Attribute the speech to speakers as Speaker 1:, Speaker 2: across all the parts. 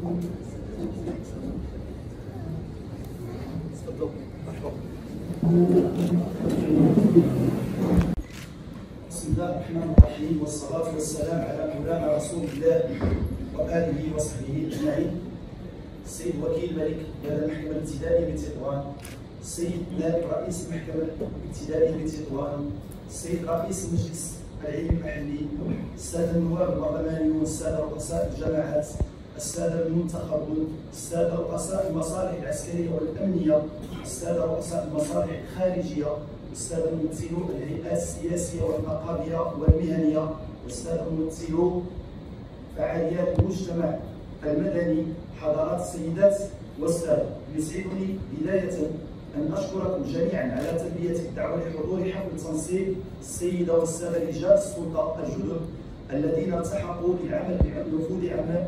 Speaker 1: بسم الله الرحمن الرحيم والصلاة والسلام على مولانا رسول الله وآله وصحبه أجمعين. السيد وكيل ملك لدى المحكمة الابتدائية بتطوان. السيد نائب رئيس المحكمة الابتدائية بتطوان. السيد رئيس المجلس العلمي. المحلي السادة النواب البرلمانيون والسادة رؤساء الجماعات السادة المنتخبون السادة رؤساء المصالح العسكرية والأمنية السادة رؤساء المصالح الخارجية السادة ممثلو الهيئات السياسية والنقابية والمهنية والسادة ممثلو فعاليات المجتمع المدني حضرات السيدات والسادة. يسعدني بداية أن أشكركم جميعا على تلبية الدعوة لحضور حفل تنصيب السيدة والسادة رجال السلطة الجدد. الذين التحقوا بالعمل بنفوذ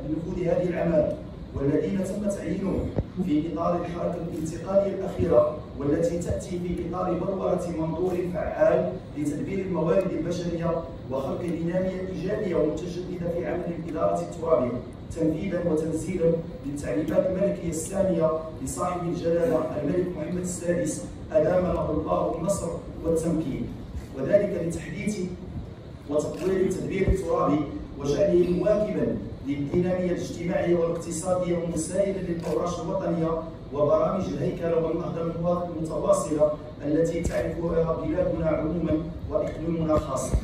Speaker 1: بنفوذ هذه العمالة والذين تم تعيينهم في إطار الحركه الانتقاليه الأخيرة والتي تأتي في إطار بلوره منظور فعال لتدبير الموارد البشرية وخلق دينامية إيجابية ومتجددة في عمل الإدارة الترابية تنفيذا وتنزيلا للتعليمات الملكية الثانية لصاحب الجلالة الملك محمد السادس ادامنا الله النصر والتمكين. وذلك لتحديث وتطوير التدبير الترابي وجعله مواكبا للدينامية الاجتماعية والاقتصادية ومسايدا للأوراش الوطنية وبرامج الهيكلة والنهضة المتواصلة التي تعرفها بلادنا عموما وإقليمنا خاصة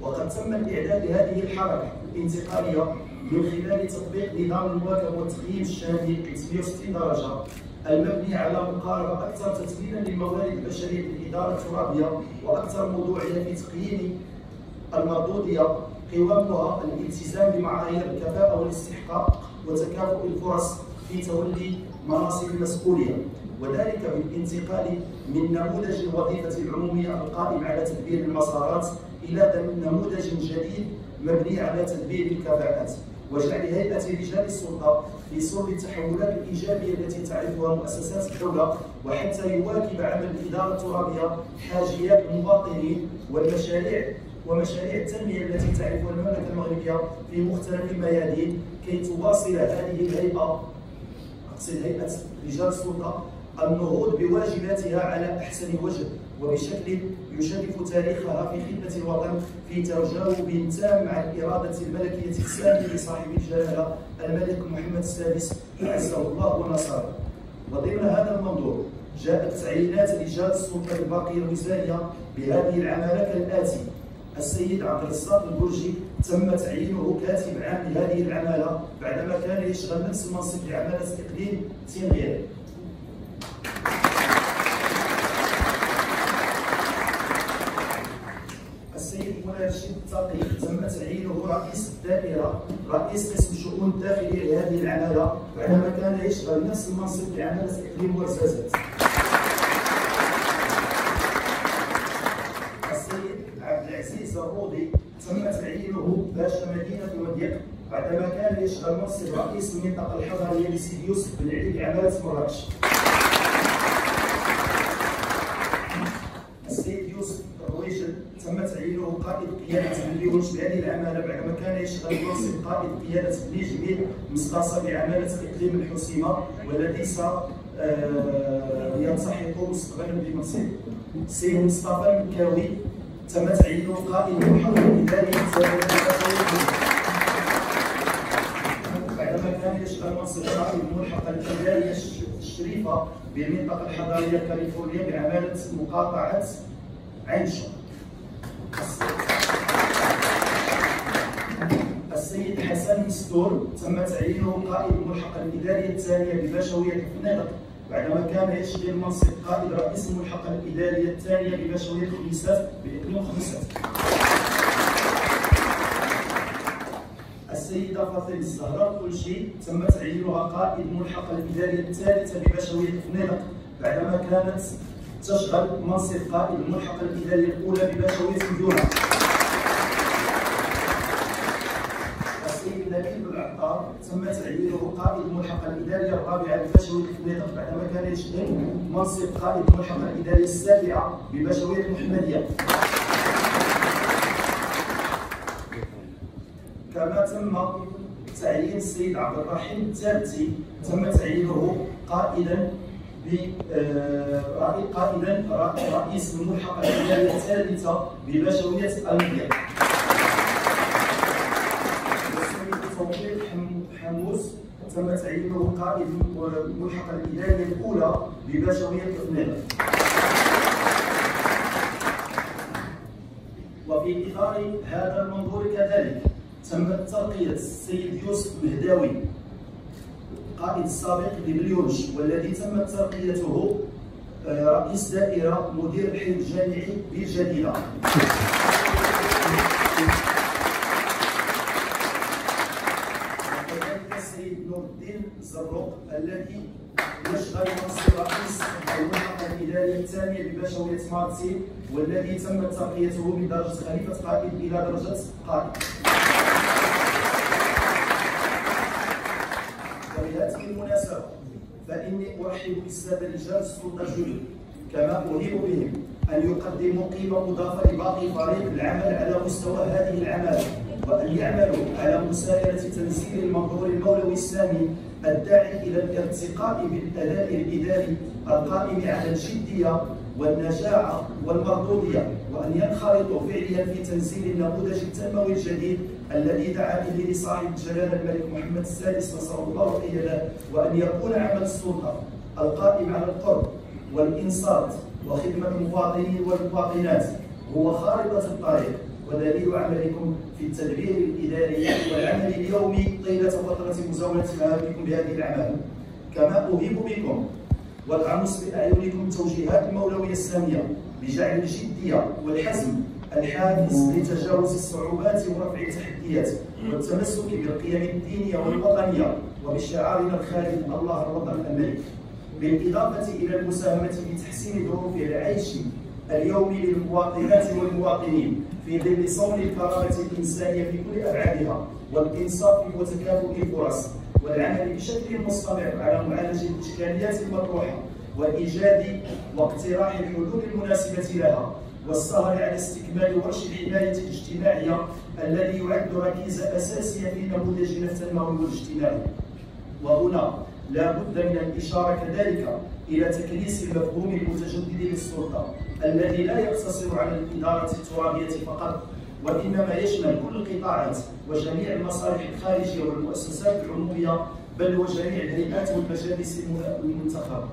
Speaker 1: وقد تم الإعداد لهذه الحركة الانتقالية من خلال تطبيق نظام المواكبة والتقييم الشامل 360 درجة المبني على مقاربة أكثر تسهيلا للموارد البشرية للإدارة الترابية وأكثر موضوعية في تقييم المردودية قوامها الالتزام بمعايير الكفاءة والاستحقاق وتكافؤ الفرص في تولي مناصب المسؤولية وذلك بالانتقال من نموذج الوظيفة العمومية القائم على تدبير المسارات إلى نموذج جديد مبني على تدبير الكفاءات. وجعل هيئة رجال السلطة في صلب التحولات الإيجابية التي تعرفها مؤسسات الدولة وحتى يواكب عمل الإدارة الترابية حاجيات المواطنين والمشاريع ومشاريع التنمية التي تعرفها المملكة المغربية في مختلف الميادين كي تواصل هذه الهيئة أقصد هيئة رجال السلطة النهوض بواجباتها على أحسن وجه وبشكل يشرف تاريخها في خدمة الوطن في تجاوب تام مع الإرادة الملكية السامية لصاحب الجلالة الملك محمد السادس عزه الله ونصره. وضمن هذا المنظور جاءت تعيينات رجال السلطة الباقية الوزارية بهذه العمالة كالآتي السيد عبد الرزاق البرجي تم تعيينه كاتب عام لهذه العمالة بعدما كان يشغل نفس المنصب لعمالة اقليم منى رشيد التقي تم تعيينه رئيس الدائرة رئيس قسم الشؤون الداخليه لهذه العمالة بعدما كان يشغل نفس المنصب لعمالة اقليم ورزازات الزرودي تم تعيينه باشا مدينه بعدما كان يشغل منصب رئيس المنطقة الحضريه لسيدي يوسف بن علي بعماله مراكش. السيد يوسف الرويجل تم تعيينه قائد قيادة مليون بهذه العمالة بعدما كان يشغل منصب قائد قيادة بني جميل مصطاصه بعمالة إقليم الحسيمة والذي س ينسحق مستقبلا بمنصب. السيد مصطفى المكاوي تم تعيينه قائد المحافظة الإداري بعدما منصب قائد الملحقة الإدارية الشريفة بالمنطقة الحضارية كاليفورنيا بعمالة مقاطعة عين السيد حسن مستور تم تعيينه قائد الملحقة الإدارية الثانية ببشوية الفنادق بعدما كان يشغل منصب قائد رئيس الملحقة الإدارية الثانية ببشوية خميسات بإقليم خميسات. السيدة فاطمة الزهراء كل شيء تم تعيينها قائد الملحقة الإدارية الثالثة ببشوية فنيدق بعدما كانت تشغل منصب قائد الملحقة الإدارية الأولى ببشوية مديونة. نبيل بن العطار تم تعيينه قائد الملحقه الإدارية الرابعة ببشويه الفنيدق بعدما كان يشغل منصب قائد الملحقه الإدارية السابعة ببشويه المحمديه. كما تم تعيين السيد عبد الرحيم الثالثي تم تعيينه قائدا آه، قائدا رئيس الملحقة الإدارية الثالثة المدير والسيد حموس تم تعيينه قائد الملحقه الإدارية الأولى ببشويه الاثنين وفي إطار هذا المنظور كذلك تمت ترقية السيد يوسف مهداوي القائد السابق لبليونش والذي تمت ترقيته آه، رئيس دائرة مدير الحي الجامعي بالجديدة وكذلك السيد نور الدين الزروق الذي يشغل منصب رئيس الملحقة الإدارية الثانية ببشوية مارتي والذي تمت ترقيته من درجة خليفة قائد إلى درجة قائد وبهذه المناسبة فإني أرحب بالسادة رجال السلطة الجدد كما أهيب بهم أن يقدموا قيمة مضافة لباقي فريق العمل على مستوى هذه العمالة وأن يعملوا على مسايرة تنزيل المنظور المولوي السامي الداعي إلى الارتقاء بالأداء الإداري القائم على الجدية والنجاعة والمردودية وأن ينخرطوا فعليا في تنزيل النموذج التنموي الجديد الذي دعا به صاحب جلالة الملك محمد السادس نصر الله وأيده وأن يكون عمل السلطة القائم على القرب والإنصات وخدمة المواطنين والمواطنات. هو خارطة الطريق ودليل عملكم في التدبير الإداري والعمل اليومي طيلة فترة مزاولة بكم بهذه الأعمال. كما أهيب بكم والغمس بأعينكم توجيهات المولوية السامية. بجعل الجدية والحزم الحافز لتجاوز الصعوبات ورفع التحديات والتمسك بالقيم الدينية والوطنية وبشعارنا الخالد الله الوطن الملك. بالإضافة إلى المساهمة في تحسين ظروف العيش اليومي للمواطنات والمواطنين في ظل صون الكرامة الإنسانية في كل أبعادها والإنصاف وتكافؤ الفرص والعمل بشكل مستمر على معالجة الإشكاليات المطروحة وإيجاد واقتراح الحلول المناسبة لها والسهر على استكمال ورش الحماية الاجتماعية الذي يعد ركيزة أساسية في نموذجنا التنموي والاجتماعي وهنا لا بد من الإشارة كذلك إلى تكريس المفهوم المتجدد للسلطة الذي لا يقتصر على الإدارة الترابية فقط وإنما يشمل كل القطاعات وجميع المصالح الخارجية والمؤسسات العمومية بل وجميع الهيئات والمجالس المنتخبة.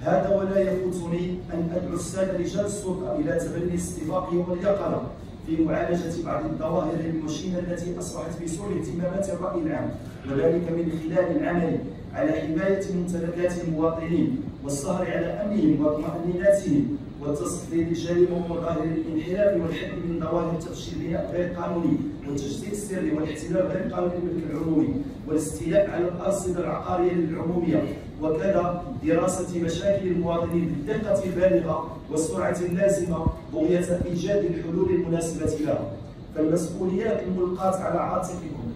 Speaker 1: هذا ولا يفوتني أن أدعو السادة رجال السلطة إلى تبني الاستفاق واليقظة في معالجة بعض الظواهر المشينة التي أصبحت بسوء اهتمامات الرأي العام وذلك من خلال العمل على حماية ممتلكات المواطنين والسهر على أمنهم وطمأنيناتهم والتصفي لجريمة ومظاهر الانحراف والحد من ظواهر تفشي البناء غير قانوني والتجديد السري والاحتلال غير قانوني للملك العمومي والاستيلاء على الأرصدة العقارية للعمومية. وكذا دراسة مشاكل المواطنين بالدقة البالغة والسرعة اللازمة بغية إيجاد الحلول المناسبة لها فالمسؤوليات الملقاة على عاتقكم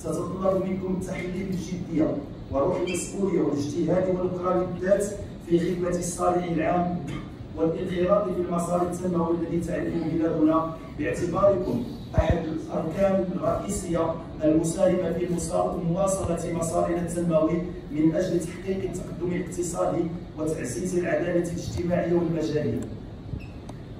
Speaker 1: تتطلب منكم التحليل بجدية وروح المسؤولية والاجتهاد والإقرار بالذات في خدمة الصالح العام والانخراط في المسار التنموي الذي تعرفه بلادنا باعتباركم. أحد الأركان الرئيسية المساهمة في مواصلة مسارنا التنموي من أجل تحقيق التقدم الاقتصادي وتعزيز العدالة الاجتماعية والمجالية.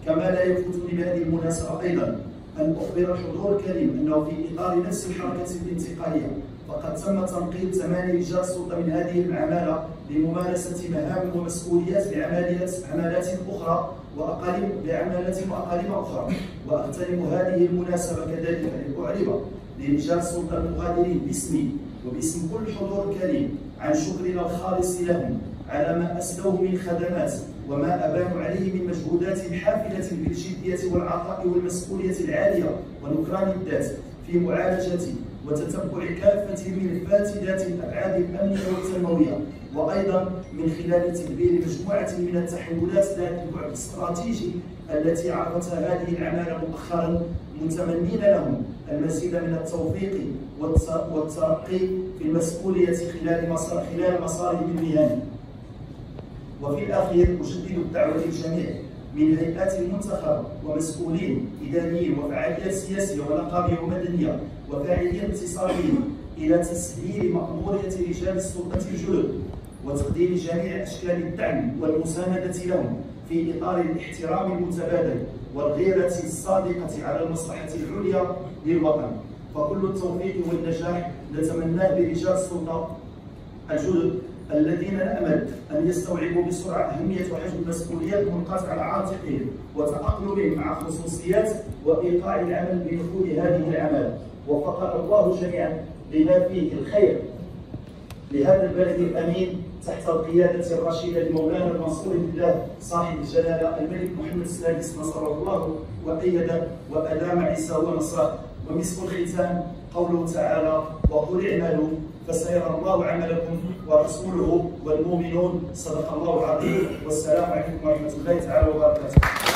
Speaker 1: كما لا يفوتني بهذه المناسبة أيضا أن أخبر الحضور الكريم أنه في إطار نفس الحركة الانتقالية فقد تم تنقيب ثماني رجال السلطه من هذه العمالة لممارسة مهام ومسؤوليات بعمليات عملات أخرى واقاليم بعملات وأقاليم أخرى. وأغتنم هذه المناسبة كذلك. لاعرب لرجال السلطه المغادرين باسمي وباسم كل الحضور الكريم عن شكرنا الخالص لهم على ما أسلوه من خدمات وما ابانوا عليه من مجهودات حافلة بالجدية والعطاء والمسؤولية العالية ونكران الذات في معالجه وتتبع كافة ملفات ذات الأبعاد الأمنية والتنموية وأيضا من خلال تدبير مجموعة من التحولات ذات البعد الاستراتيجي التي عرفتها هذه الأعمال مؤخرا متمنين لهم المزيد من التوفيق والترقي في المسؤولية خلال مسار خلال مسارهم المهني. وفي الأخير أجدد الدعوة للجميع من هيئات منتخبة ومسؤولين إداريين وفعاليات سياسية ونقابية ومدنية وفاعلين اقتصاديين إلى تسهيل مأمورية رجال السلطة الجدد وتقديم جميع أشكال الدعم والمساندة لهم في إطار الاحترام المتبادل والغيرة الصادقة على المصلحة العليا للوطن. فكل التوفيق والنجاح نتمناه لرجال السلطة الجدد الذين نأمل أن يستوعبوا بسرعة أهمية وحجم المسؤوليات المنقطعة على عاتقهم وتأقلمهم مع خصوصيات وإيقاع العمل بنفوذ هذه الأعمال. وفقنا الله جميعا لما فيه الخير. لهذا البلد الأمين تحت القيادة الرشيدة لمولانا المنصور بالله صاحب الجلالة الملك محمد السادس نصره الله وايده وادام عيسى ونصره. ومسك الختام قوله تعالى وقل اعملوا فسيرى الله عملكم ورسوله والمؤمنون صدق الله العظيم. والسلام عليكم ورحمة الله تعالى وبركاته.